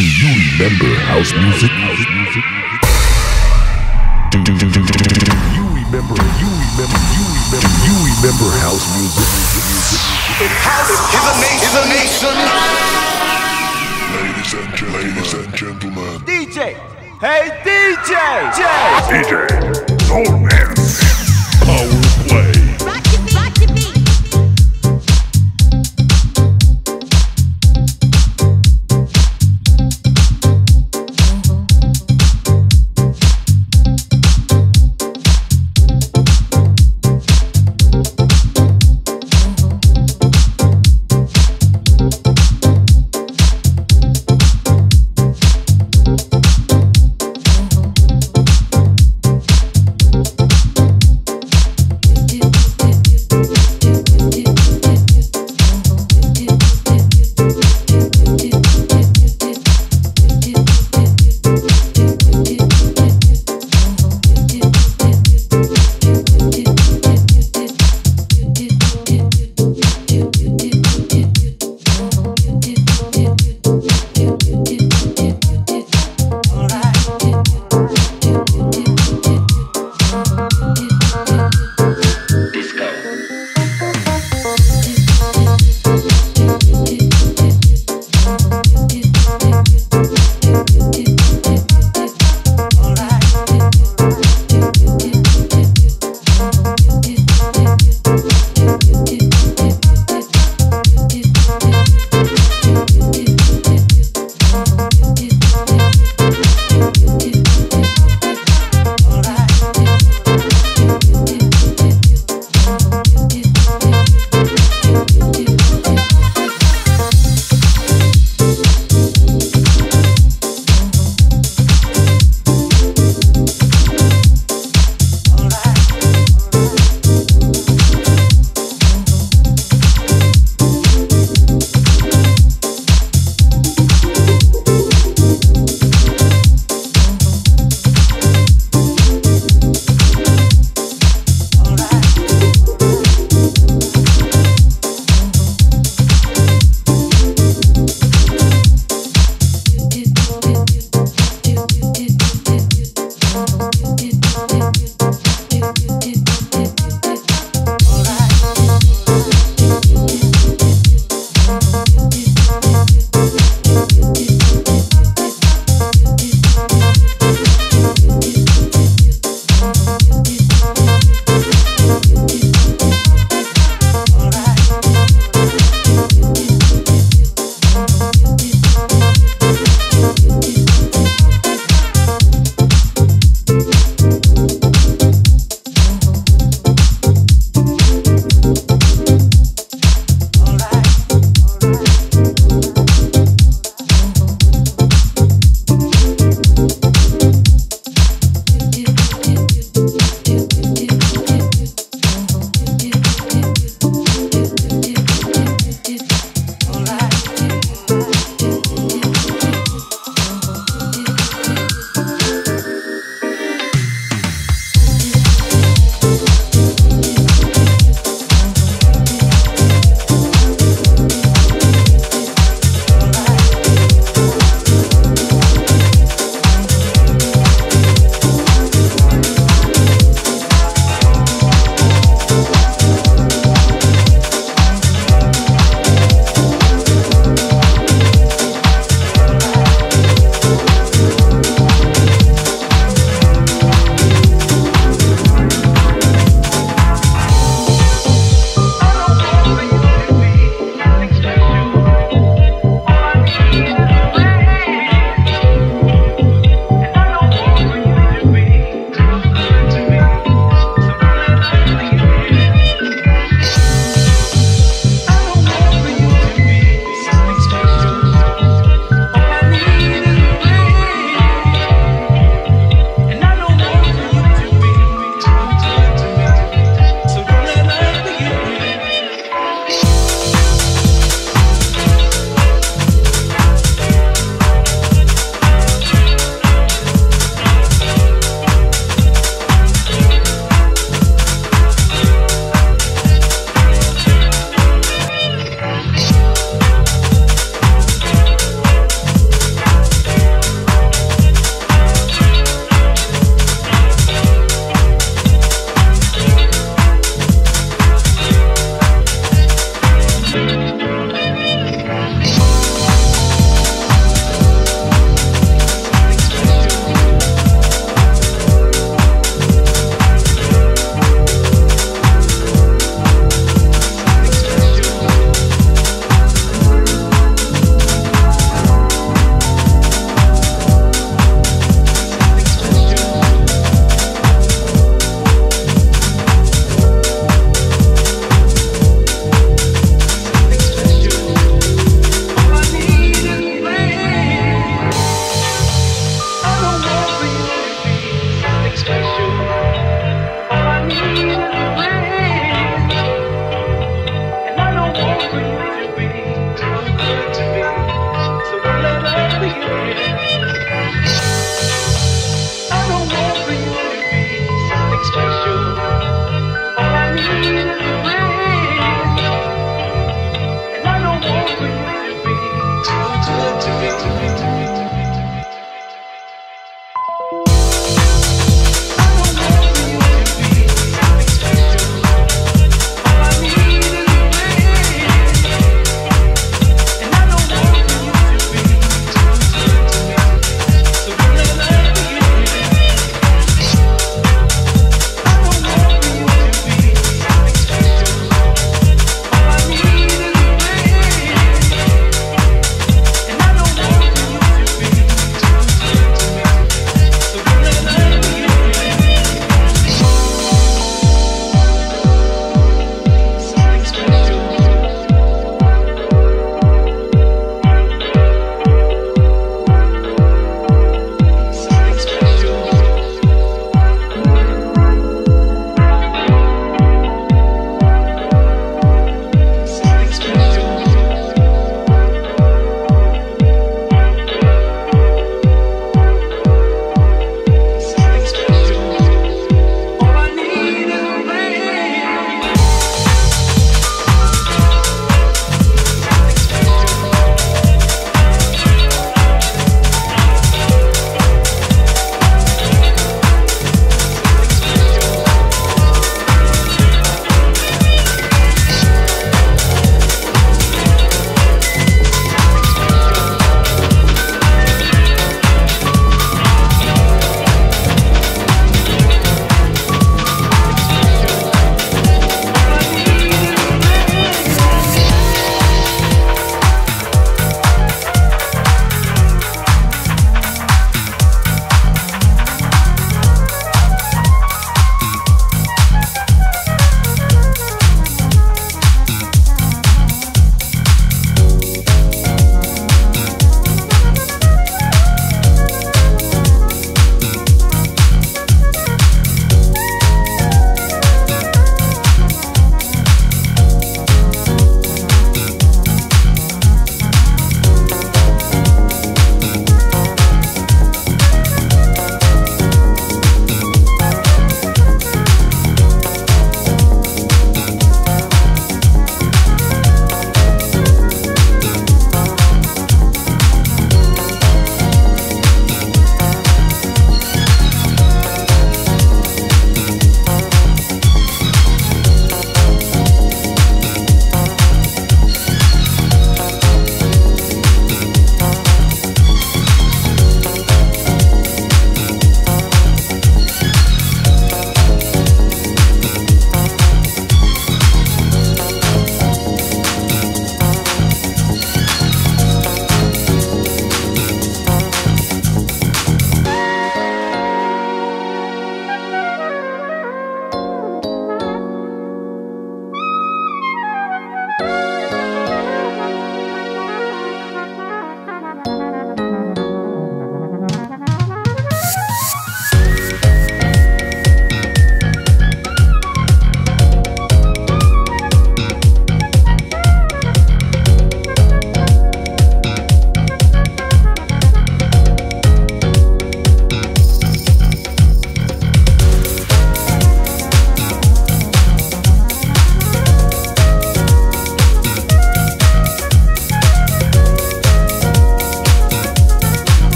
Do you remember house music? House music? Do, do, do, do, do, do, do you remember? You remember? You remember? Do you remember house music? House is a nation. Is a nation. Ladies and gentlemen, ladies and gentlemen, DJ! Hey DJ! J! DJ Soul Man, Power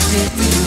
Thank you.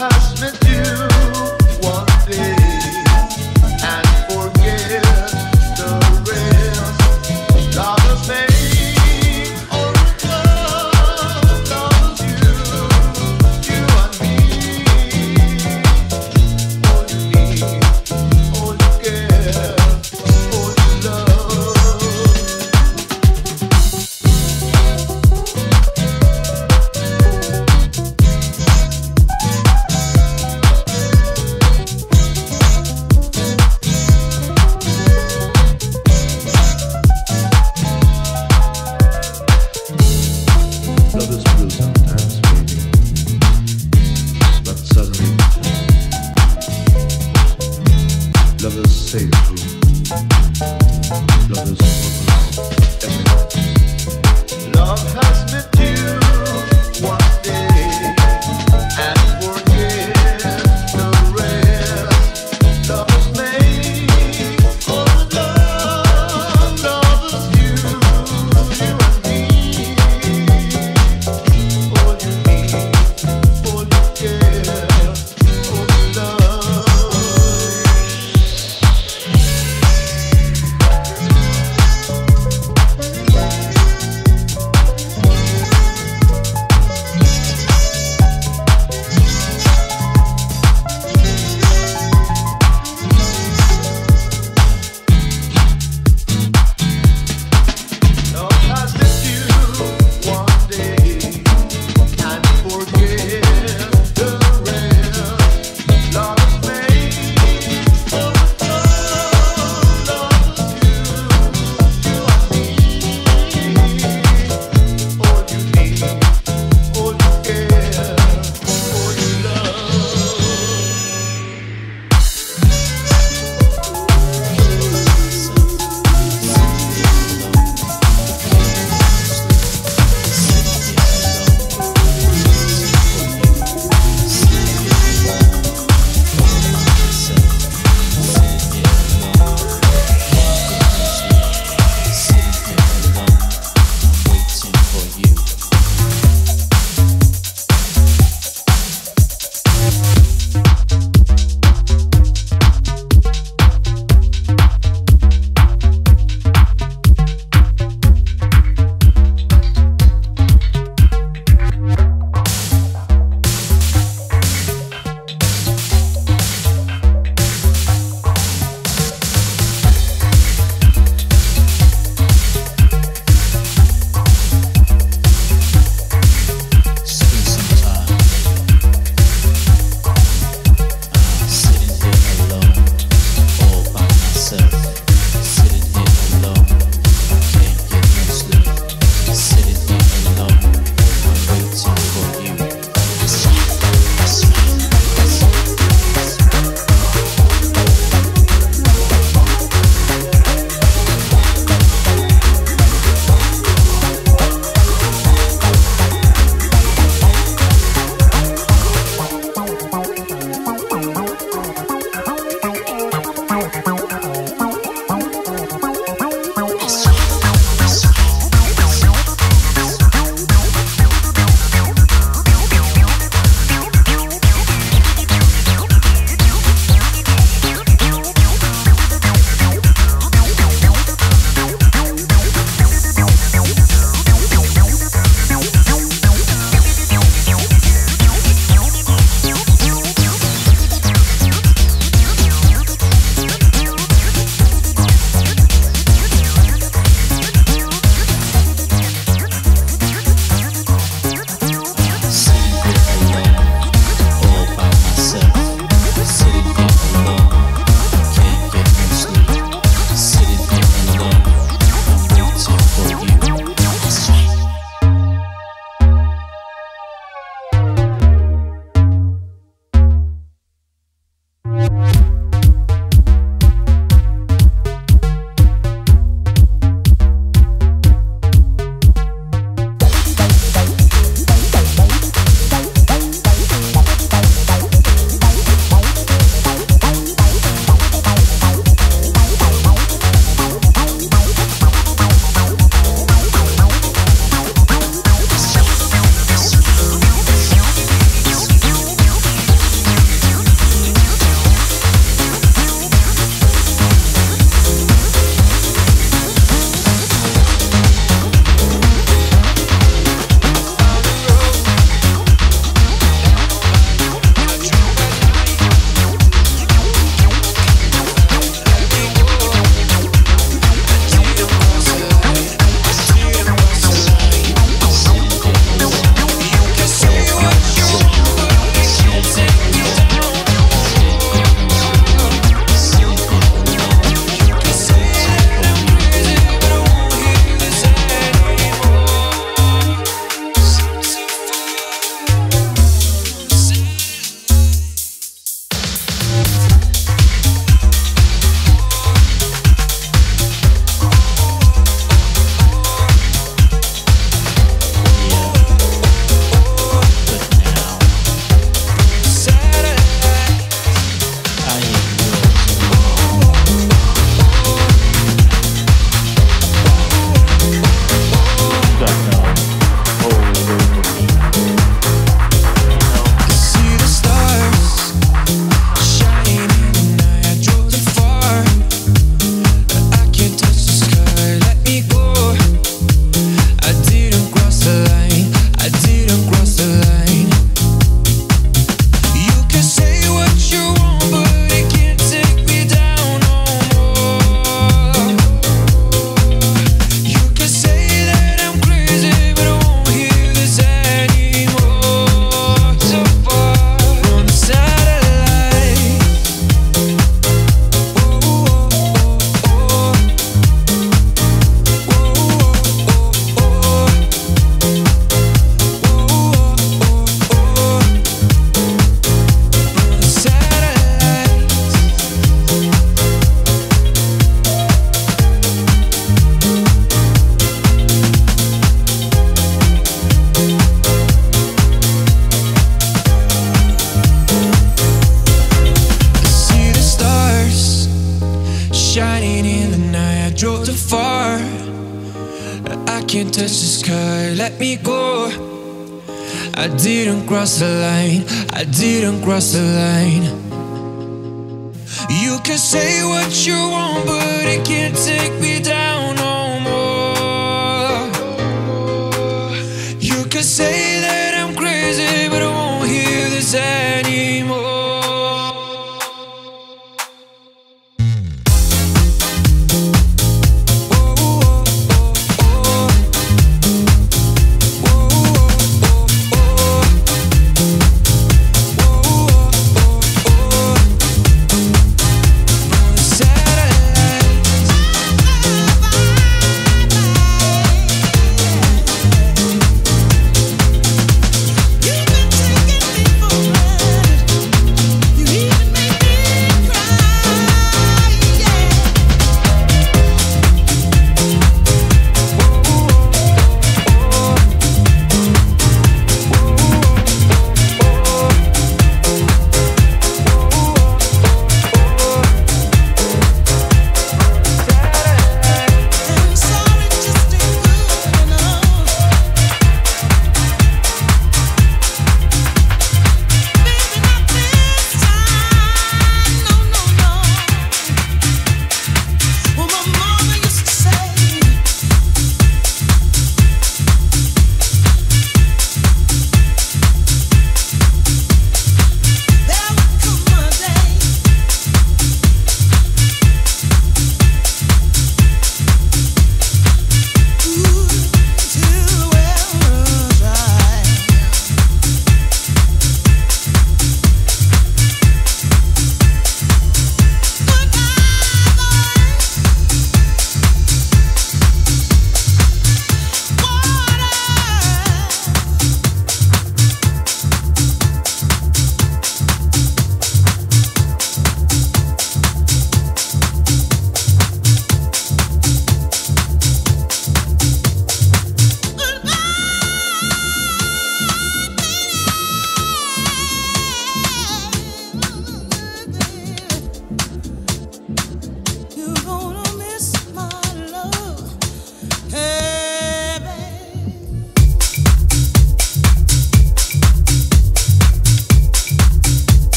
past with you.